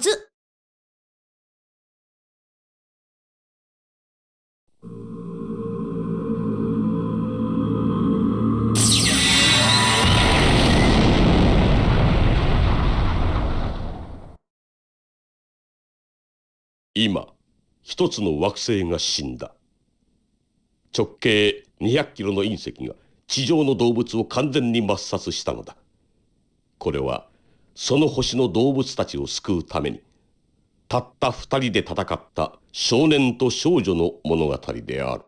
ず。今一つの惑星が死んだ直径200キロの隕石が地上の動物を完全に抹殺したのだこれはその星の動物たちを救うためにたった二人で戦った少年と少女の物語である。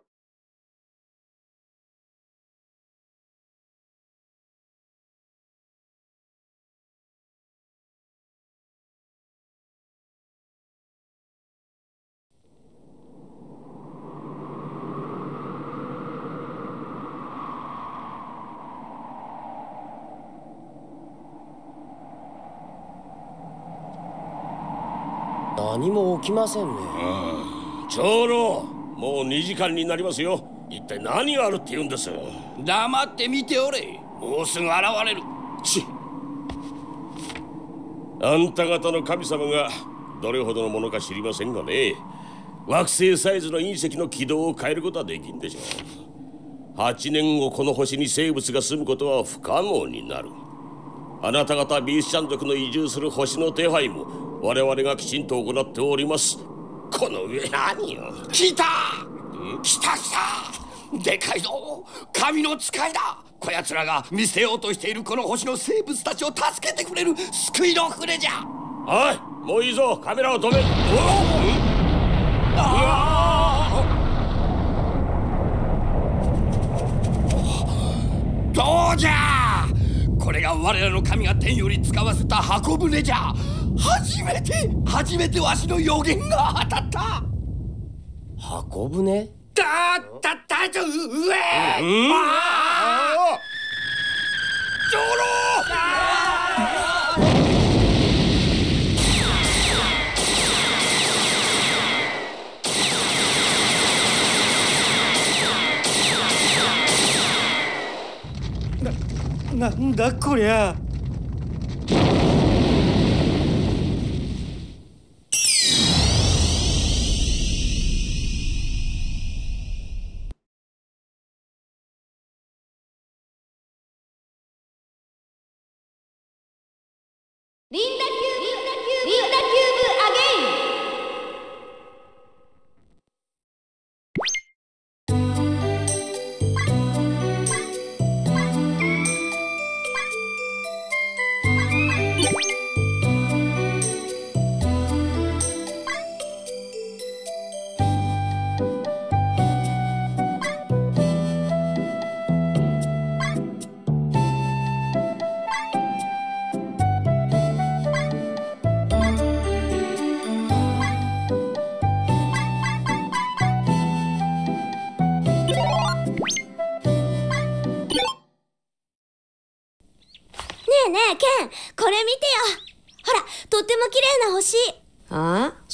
何も起きませんね。長老もう2時間になりますよ。一体何があるって言うんです？黙って見ておれ。もうすぐ現れる。ち。あんた方の神様がどれほどのものか知りませんがね。惑星サイズの隕石の軌道を変えることはできんでしょう。8年後この星に生物が住むことは不可能になる。あなた方ビースチャン族の移住する星の手配も我々がきちんと行っております。この上何よ来た！来た来た！でかいぞ！神の使いだ！こやつらが見捨てようとしているこの星の生物たちを助けてくれる救いの船じゃ！おいもういいぞ！カメラを止め！どうじゃこれが我らの神が天より使わせた箱舟じゃ。初めて初めてわしの予言が当たった。箱舟？だったったと上、うん、なんだこりゃ。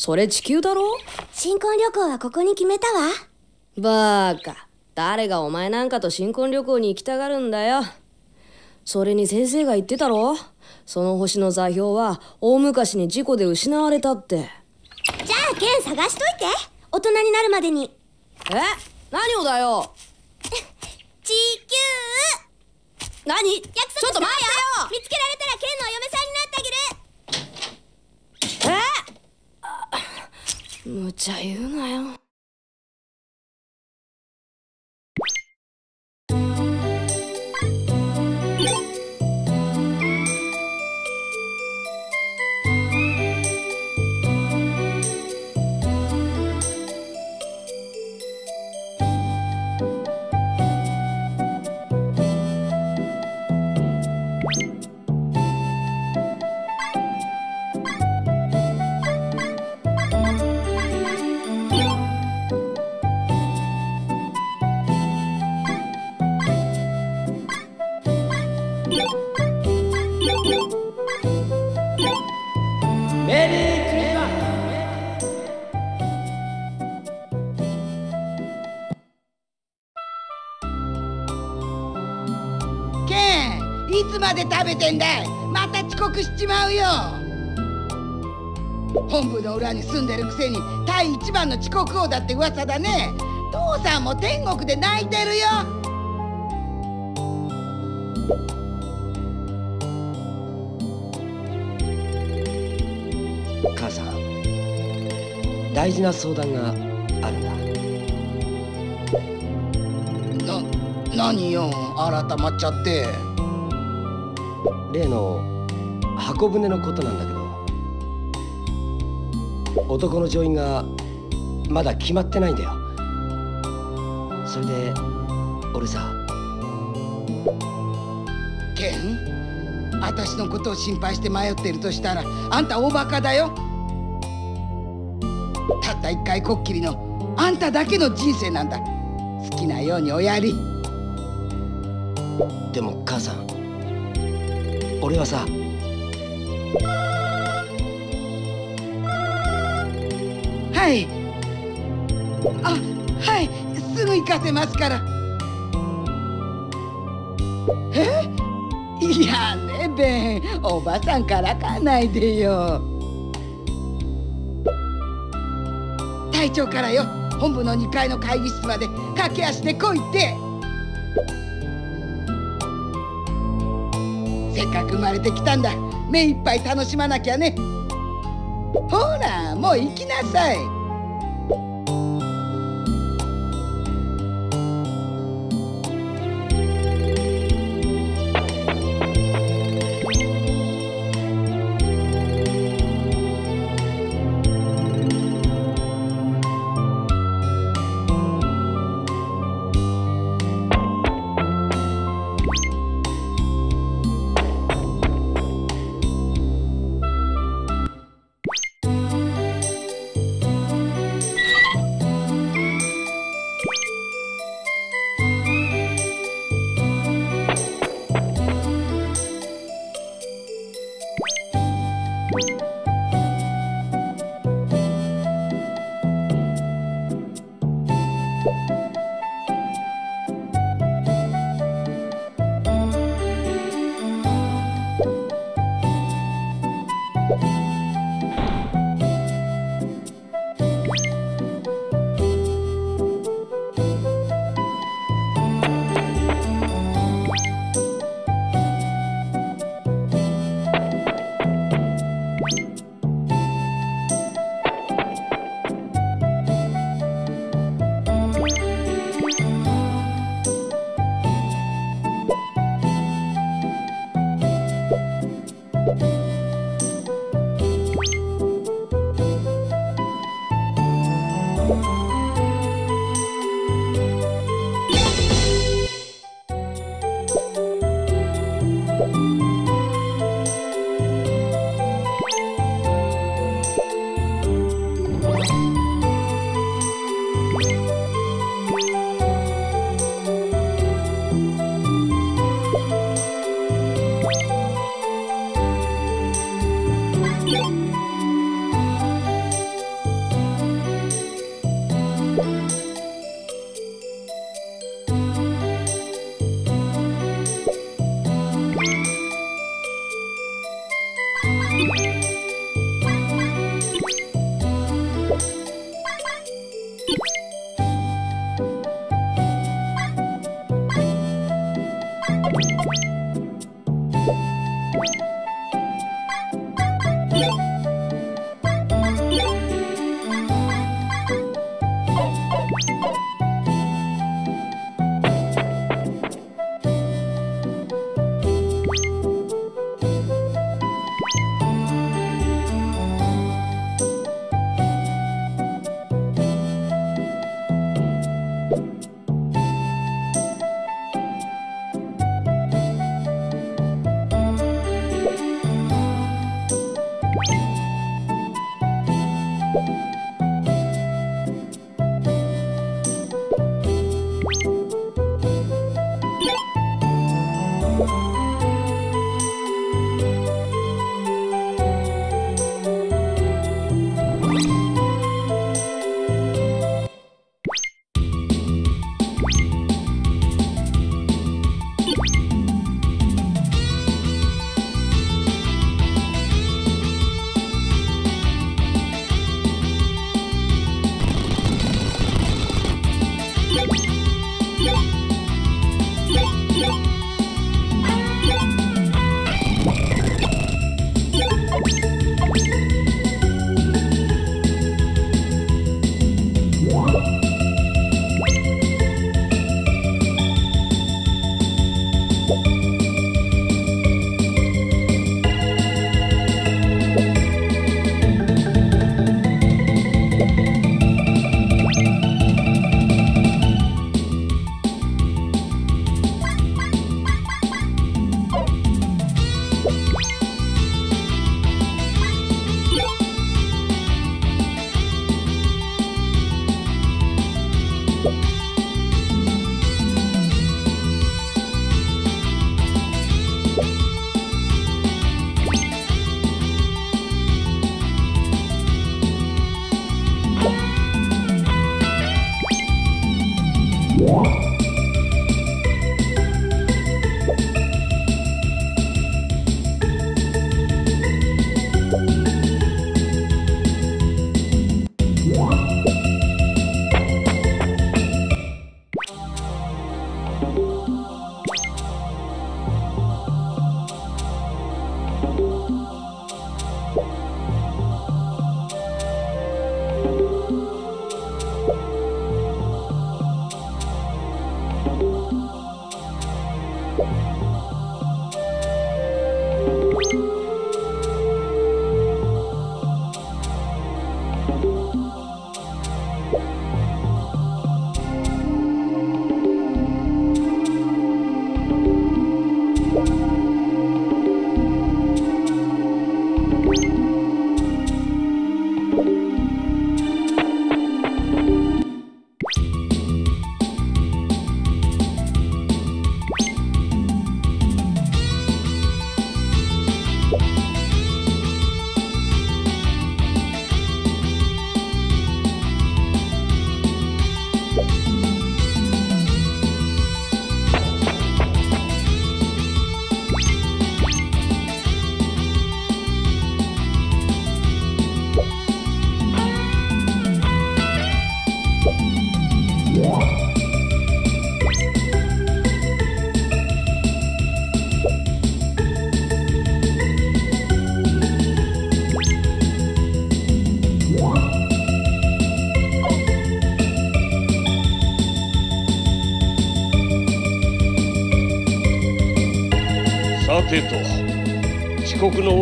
それ地球だろ？新婚旅行はここに決めたわ。バーカ。誰がお前なんかと新婚旅行に行きたがるんだよ。それに先生が言ってたろ？その星の座標は大昔に事故で失われたって。じゃあケン探しといて。大人になるまでに。え？何をだよ？地球。何？約束ちょっと待ってよ！見つけられたらケンのお嫁さんになってあげる無茶言うなよ。つまで食べてんだい？また遅刻しちまうよ。本部の裏に住んでるくせに第一番の遅刻王だって噂だね。父さんも天国で泣いてるよ。母さん大事な相談があるんな何よ改まっちゃって。だ例の箱舟のことなんだけど男の乗員がまだ決まってないんだよ。それで俺さケン私のことを心配して迷ってるとしたらあんた大バカだよ。たった一回こっきりのあんただけの人生なんだ。好きなようにおやり。でも母さん俺はさはい。あはい。すぐ行かせますから。え？いやねベン。おばさんからかないでよ。隊長からよ。本部の2階の会議室まで駆け足で来いって。せっかく生まれてきたんだ。目いっぱい楽しまなきゃね。ほらもう行きなさい。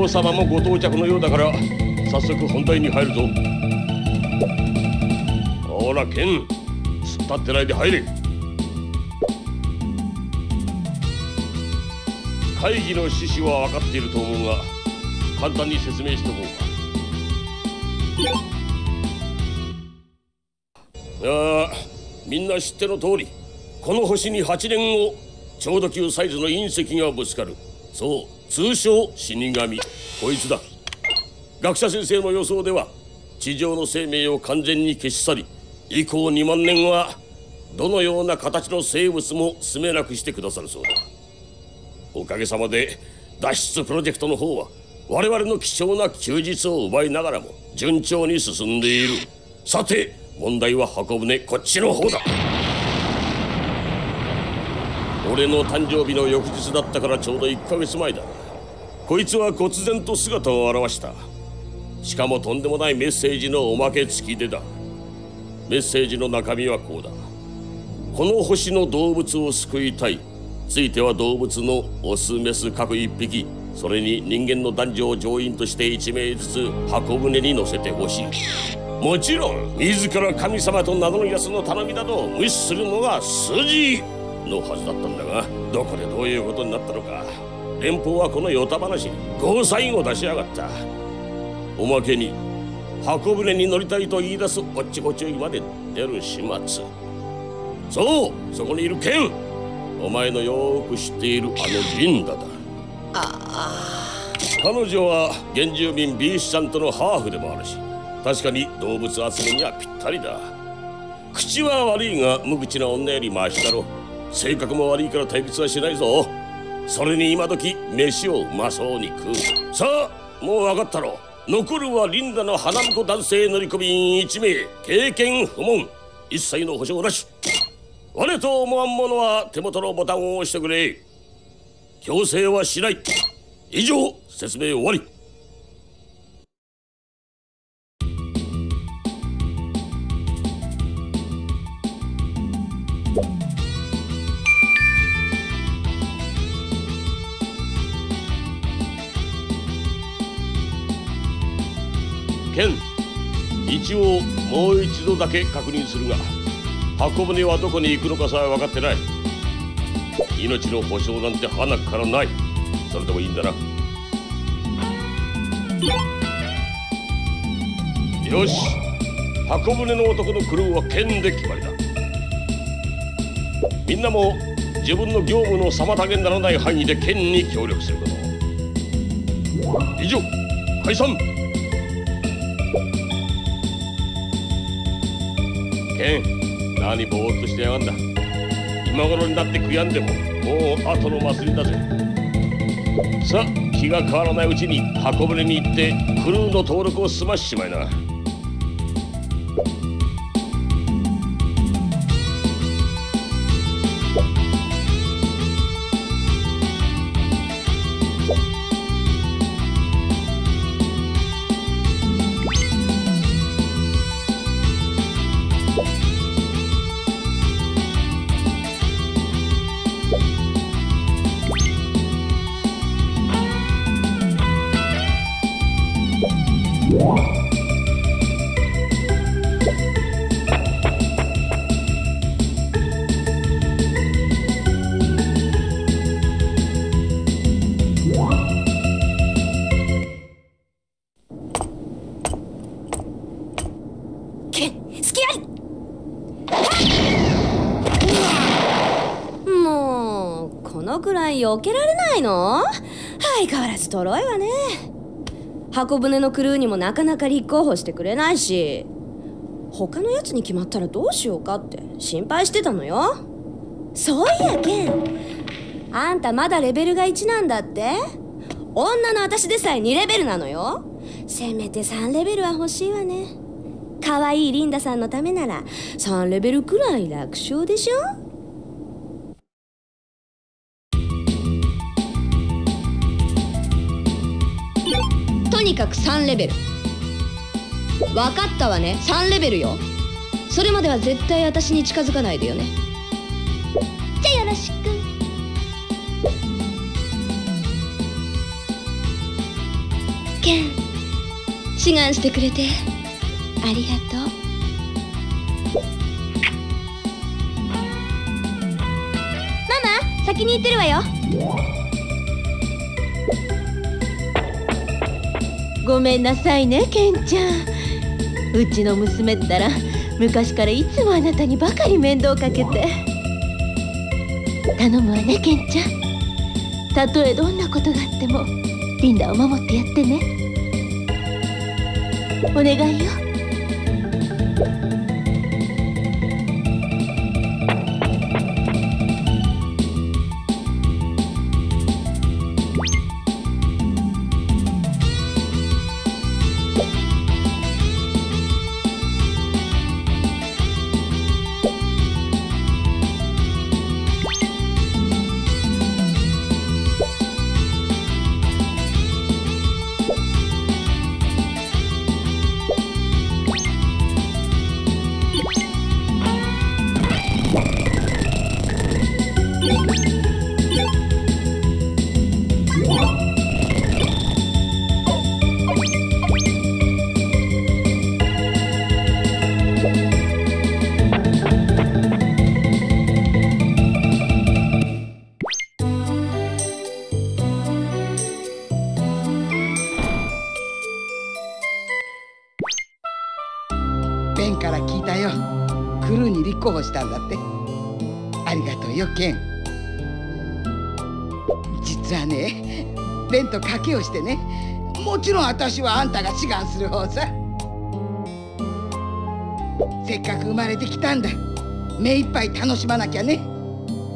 王様もご到着のようだから早速本題に入るぞ。ほらケン突っ立ってないで入れ。会議の趣旨は分かっていると思うが簡単に説明しておこうか。ああみんな知っての通りこの星に8年後ちょうど級サイズの隕石がぶつかる。そう通称死神。こいつだ。学者先生の予想では地上の生命を完全に消し去り以降2万年はどのような形の生物も住めなくしてくださるそうだ。おかげさまで脱出プロジェクトの方は我々の貴重な休日を奪いながらも順調に進んでいる。さて問題は箱舟こっちの方だ。俺の誕生日の翌日だったからちょうど1ヶ月前だ。こいつは忽然と姿を現した。しかもとんでもないメッセージのおまけ付きでだ。メッセージの中身はこうだ。この星の動物を救いたい。ついては動物のオスメス各1匹。それに人間の男女を乗員として1名ずつ箱舟に乗せてほしい。もちろん自ら神様と名乗る奴の頼みなど無視するのが筋のはずだったんだがどこでどういうことになったのか。連邦はこのヨタ話にゴーサインを出しやがった。おまけに箱舟に乗りたいと言い出すおっちこちまで出る始末。そうそこにいるケン。お前のよく知っているあのリンダだ彼女は原住民ビーシちゃんとのハーフでもあるし確かに動物集めにはぴったりだ。口は悪いが無口な女よりマシだろ性格も悪いから退屈はしないぞそれに今時飯をうまそうに食う。さあもう分かったろ。残るはリンダの花婿男性乗組員1名経験不問。一切の保証なし。我と思わん者は手元のボタンを押してくれ。強制はしない。以上説明終わり。一応もう一度だけ確認するが箱舟はどこに行くのかさえ分かってない。命の保証なんて花からない。それでもいいんだな。よし。箱舟の男のクルーは剣で決まりだ。みんなも自分の業務の妨げにならない範囲で剣に協力すること以上解散。ケン何ぼーっとしてやがんだ。今頃になって悔やんでももう後の祭りだぜ。さあ気が変わらないうちに箱舟に行ってクルーの登録を済ましちまいな。の？相変わらずとろいわね。箱舟のクルーにもなかなか立候補してくれないし。他のやつに決まったらどうしようかって心配してたのよ。そういやケンあんたまだレベルが1なんだって？女の私でさえ2レベルなのよ。せめて3レベルは欲しいわね。可愛いリンダさんのためなら3レベルくらい楽勝でしょ？かく3レベル。分かったわね。3レベルよ。それまでは絶対私に近づかないでよね。じゃあよろしく。ケン。志願してくれて。ありがとう。ママ先に行ってるわよごめんなさいねケンちゃん。うちの娘ったら昔からいつもあなたにばかり面倒かけて。頼むわねケンちゃん。たとえどんなことがあってもリンダを守ってやってね。お願いよ。聞いたよ。クルーに立候補したんだって。ありがとうよケン。実はねベンと賭けをしてねもちろん私はあんたが志願する方さ。せっかく生まれてきたんだ。目いっぱい楽しまなきゃね。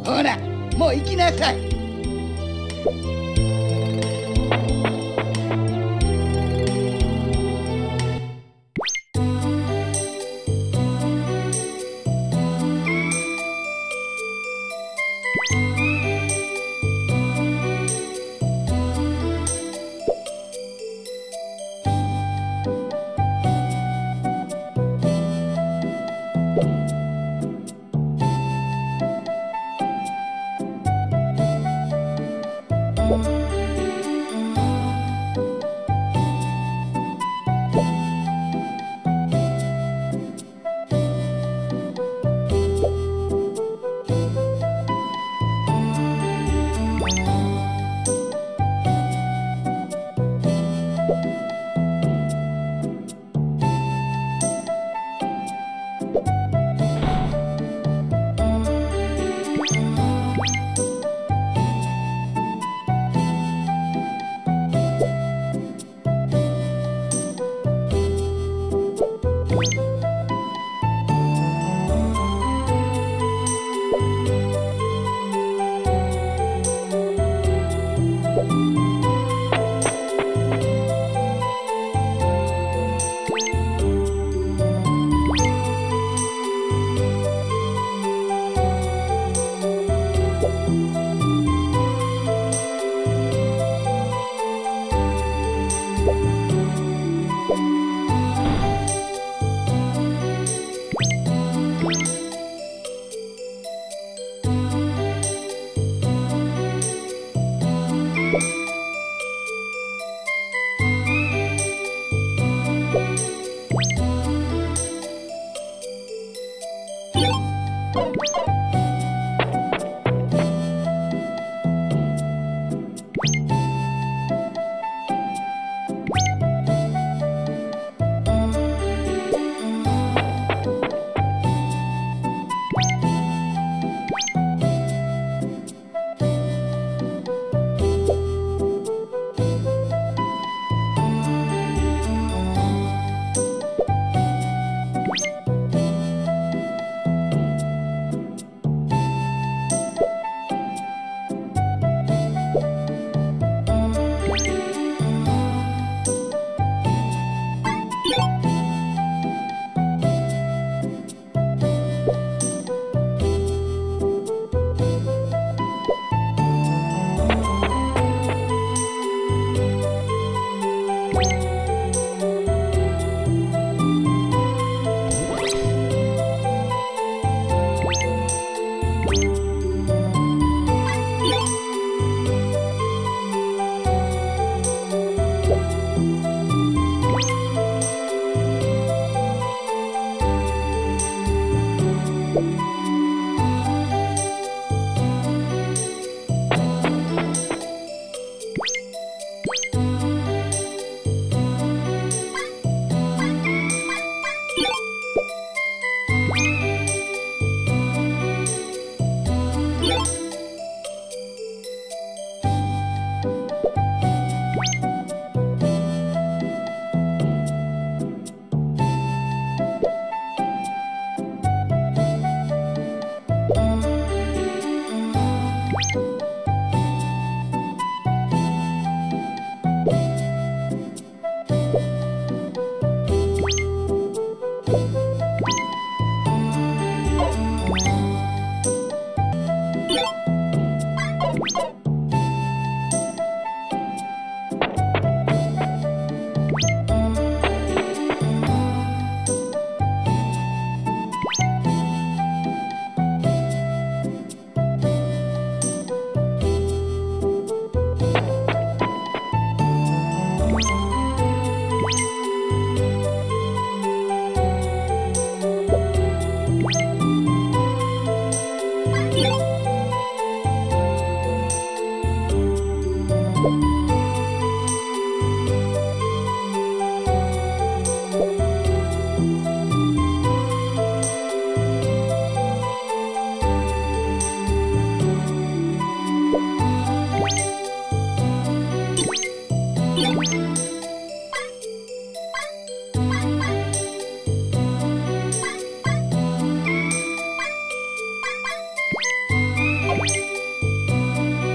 ほらもう行きなさい。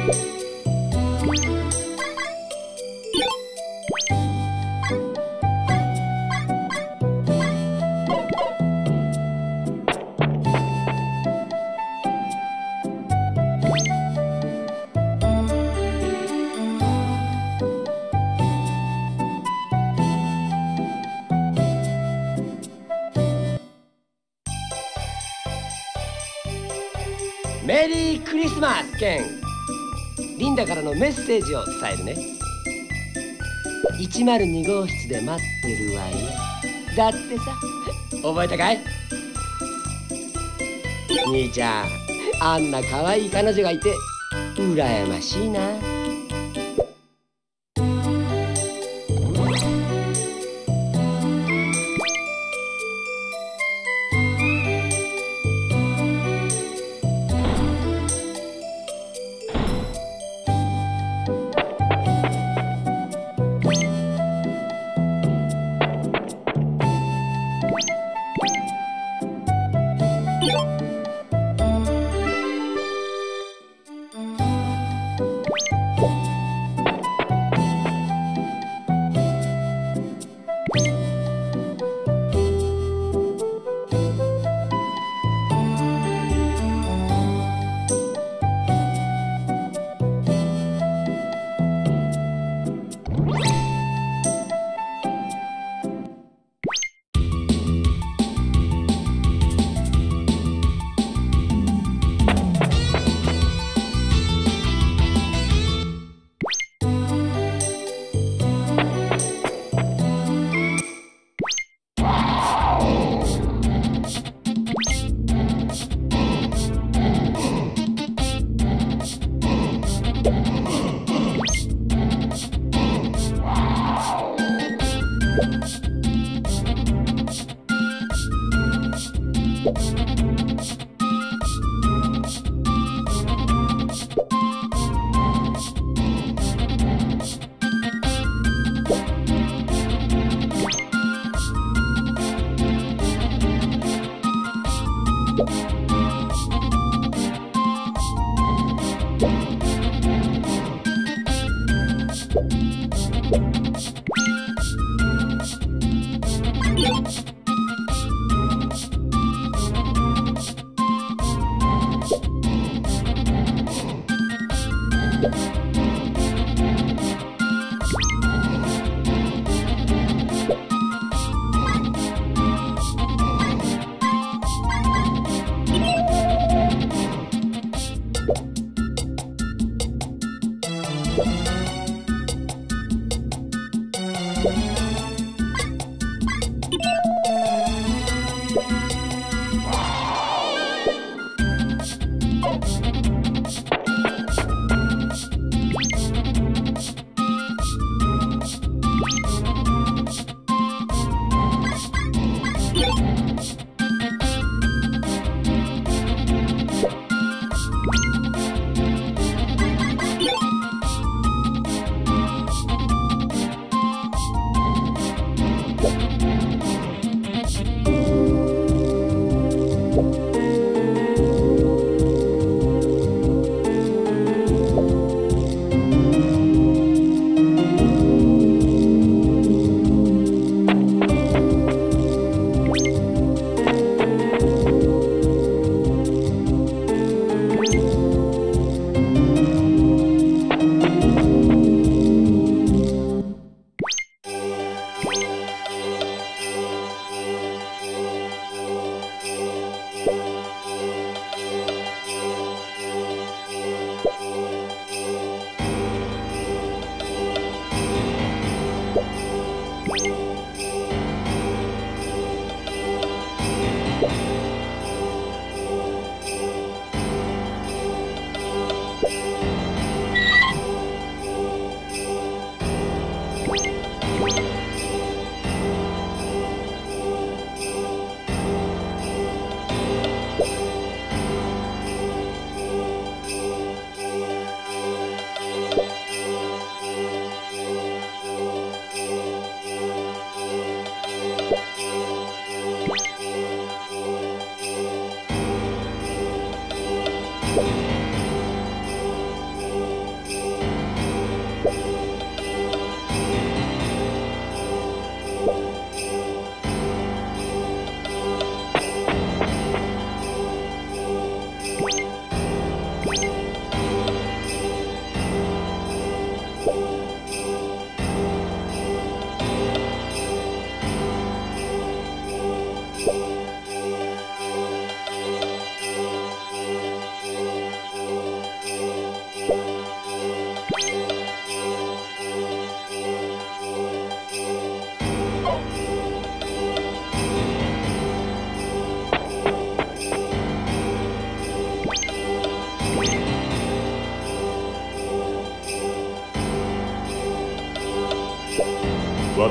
メメッセージを伝えるね。102号室で待ってるわよ。だってさ。覚えたかい？兄ちゃんあんな可愛い彼女がいて羨ましいな。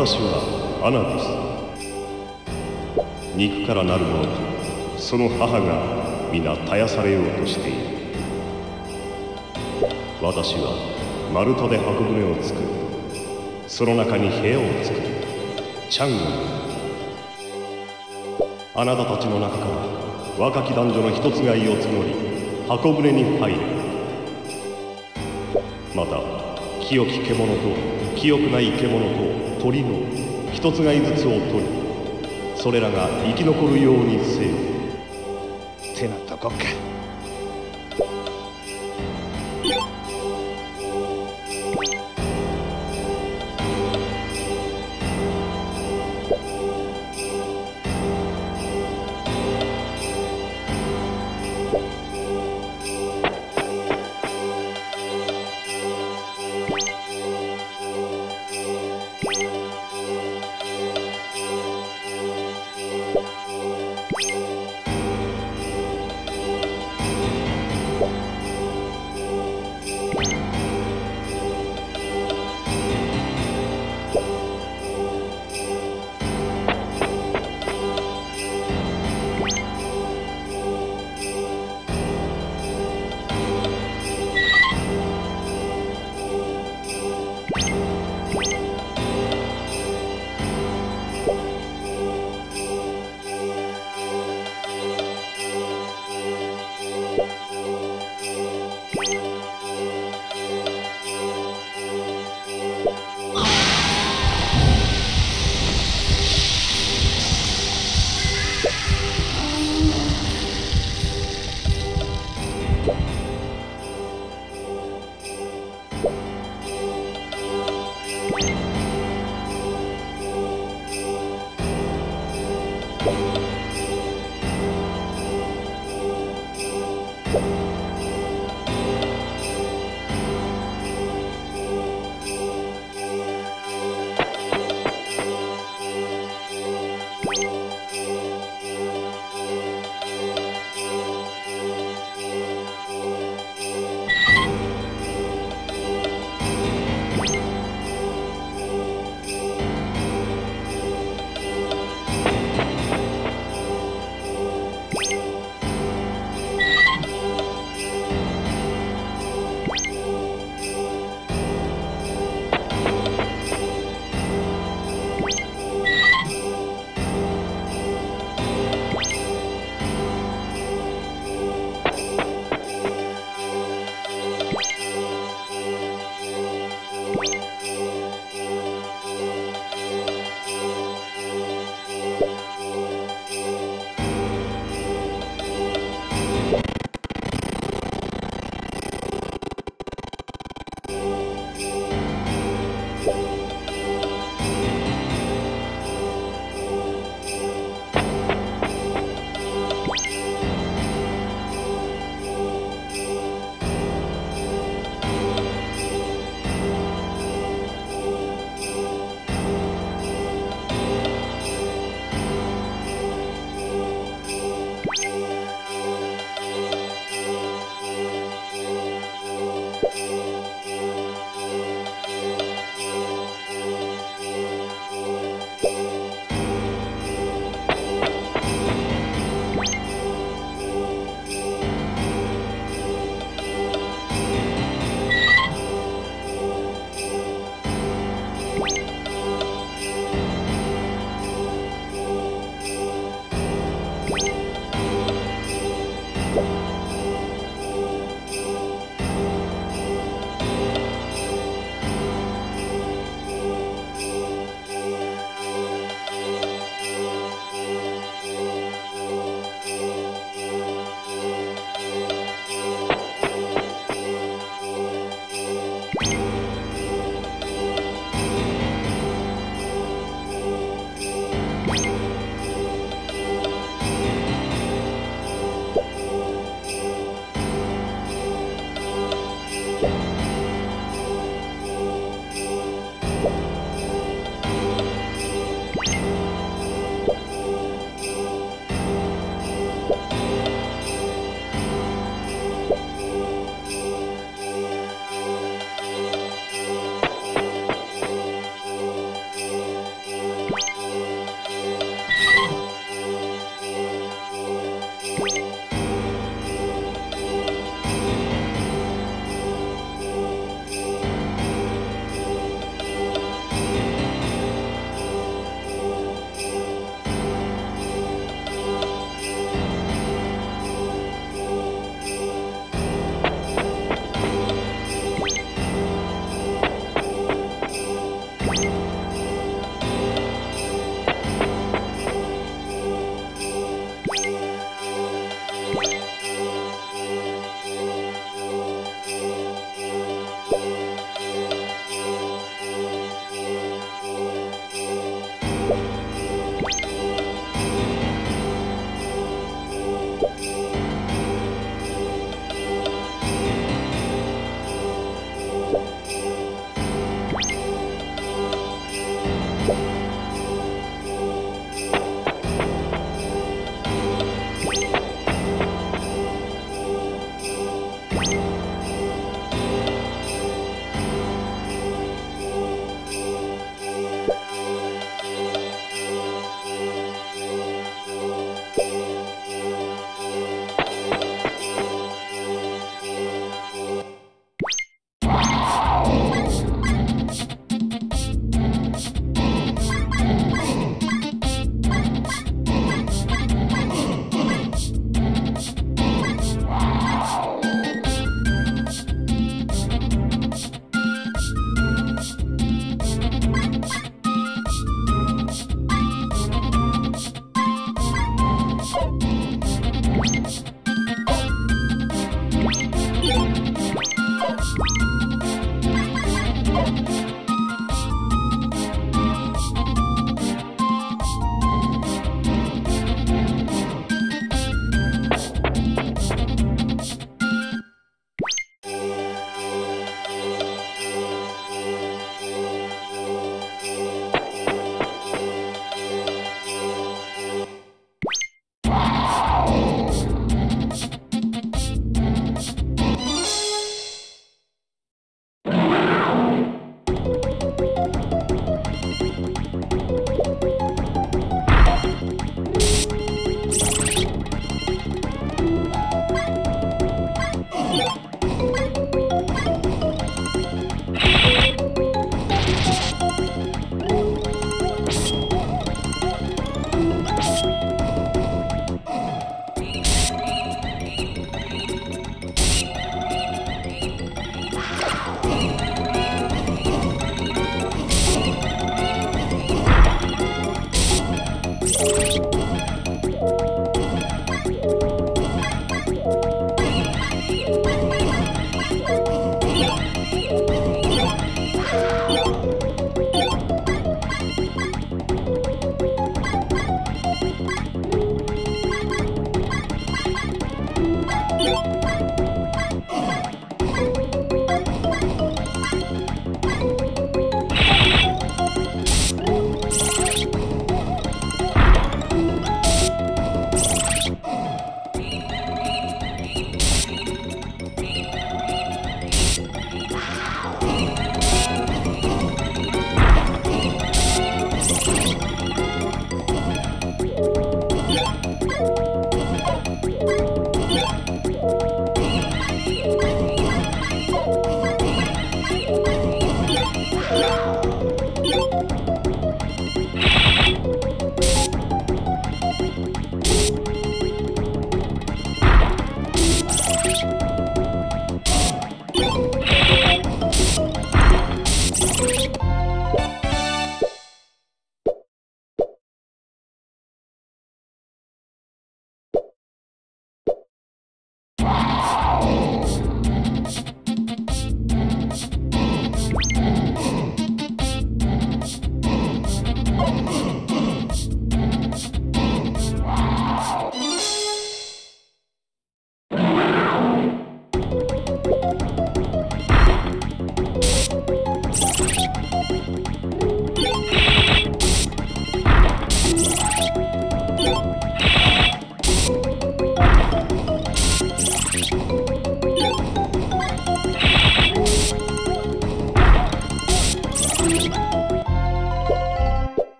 私はアナです。肉からなる者とその母が皆絶やされようとしている。私は丸太で箱舟を作るその中に部屋を作るチャングルあなたたちの中から若き男女の一つ買いを募り箱舟に入れまた清き獣と清くない獣と鳥の一つがいずつを取りそれらが生き残るようにせよ。ってなとこか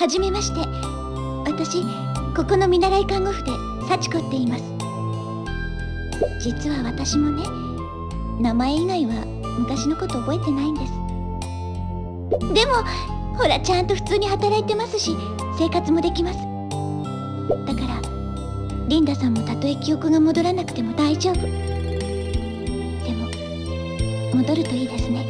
はじめまして。私ここの見習い看護婦で幸子って言います。実は私もね名前以外は昔のこと覚えてないんです。でもほらちゃんと普通に働いてますし生活もできます。だからリンダさんもたとえ記憶が戻らなくても大丈夫。でも戻るといいですね。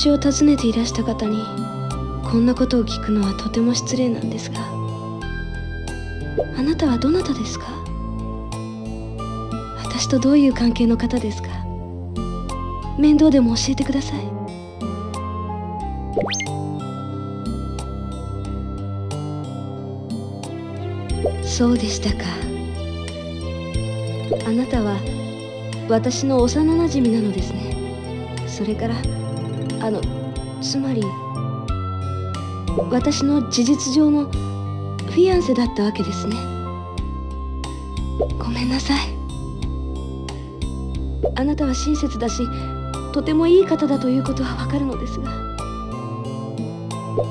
私を訪ねていらした方にこんなことを聞くのはとても失礼なんですがあなたはどなたですか？私とどういう関係の方ですか？面倒でも教えてください。そうでしたか。あなたは私の幼なじみなのですね。それからのつまり私の事実上のフィアンセだったわけですね。ごめんなさい。あなたは親切だしとてもいい方だということはわかるのですが。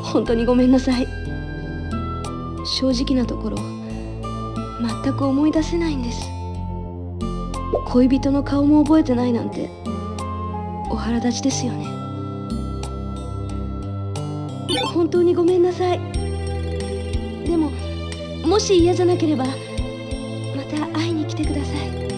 本当にごめんなさい。正直なところ全く思い出せないんです。恋人の顔も覚えてないなんてお腹立ちですよね。本当にごめんなさい。でももし嫌じゃなければまた会いに来てください。